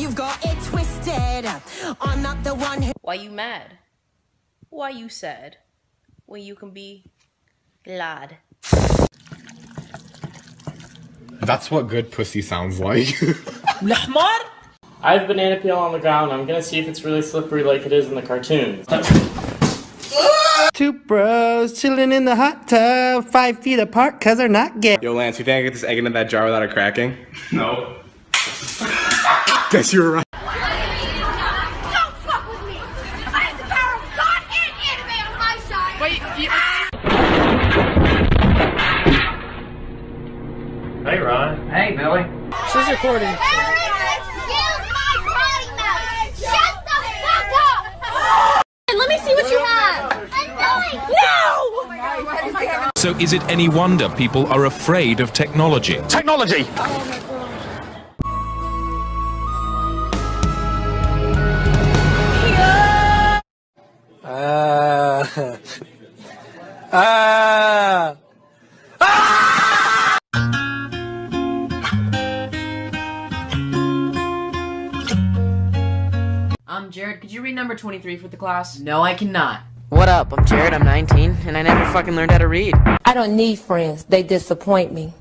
You've got it twisted. I'm not the one who. Why you mad? Why you sad? When you can be glad. That's what good pussy sounds like. I have banana peel on the ground. I'm gonna see if it's really slippery like it is in the cartoons. Two bros chilling in the hot tub, five feet apart cause they're not gay. Yo, Lance, you think I get this egg into that jar without it cracking? No. Guess you were right. Don't fuck with me! I have the power of God and anime on my side! Wait, Hey, Ron. Hey, Billy. She's recording. Excuse my potty mouth! Shut the fuck up! Let me see what you have! No! So is it any wonder people are afraid of technology? Technology! Ah. ah. Um, Jared, could you read number 23 for the class? No, I cannot. What up? I'm Jared, I'm 19, and I never fucking learned how to read. I don't need friends. They disappoint me.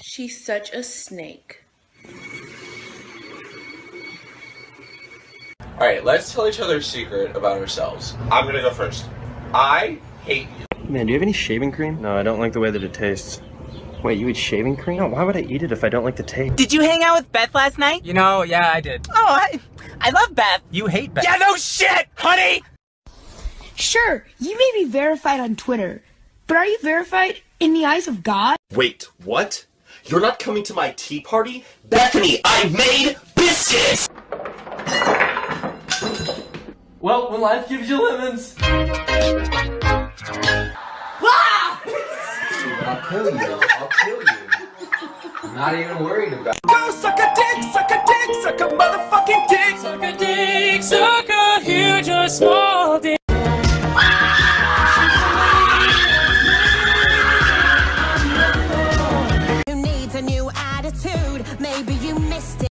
She's such a snake. Alright, let's tell each other a secret about ourselves. I'm gonna go first. I hate you. Man, do you have any shaving cream? No, I don't like the way that it tastes. Wait, you eat shaving cream? No, why would I eat it if I don't like the taste? Did you hang out with Beth last night? You know, yeah, I did. Oh, I, I love Beth. You hate Beth. Yeah, no shit, honey! Sure, you may be verified on Twitter, but are you verified in the eyes of God? Wait, what? You're not coming to my tea party? Bethany, I made biscuits! Well, when life gives you lemons. Ah! I'll kill you. I'll kill you. I'm not even worried about. Go suck a dick, suck a dick, suck a motherfucking dick. Suck a dick, suck